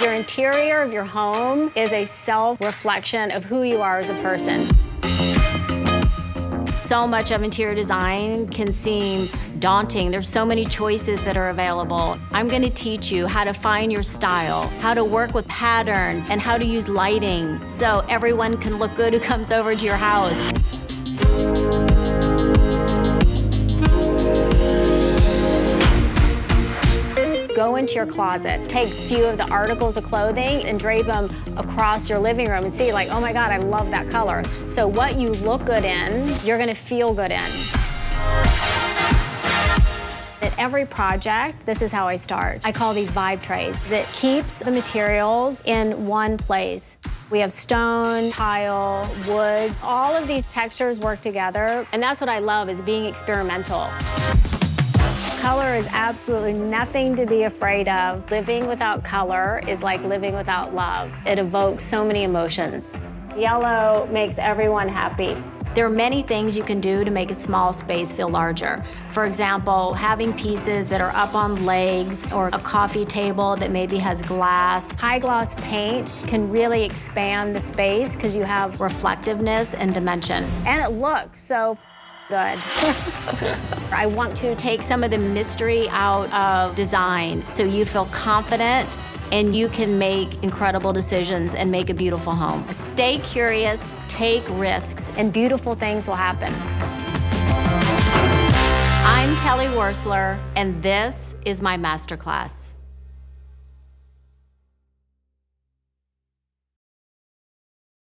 Your interior of your home is a self-reflection of who you are as a person. So much of interior design can seem daunting. There's so many choices that are available. I'm gonna teach you how to find your style, how to work with pattern, and how to use lighting so everyone can look good who comes over to your house. Into your closet, take a few of the articles of clothing and drape them across your living room and see like, oh my God, I love that color. So what you look good in, you're gonna feel good in. At every project, this is how I start. I call these vibe trays. It keeps the materials in one place. We have stone, tile, wood. All of these textures work together, and that's what I love is being experimental. Color is absolutely nothing to be afraid of. Living without color is like living without love. It evokes so many emotions. Yellow makes everyone happy. There are many things you can do to make a small space feel larger. For example, having pieces that are up on legs or a coffee table that maybe has glass. High gloss paint can really expand the space because you have reflectiveness and dimension. And it looks so good. I want to take some of the mystery out of design so you feel confident and you can make incredible decisions and make a beautiful home. Stay curious, take risks, and beautiful things will happen. I'm Kelly Wearstler, and this is my MasterClass.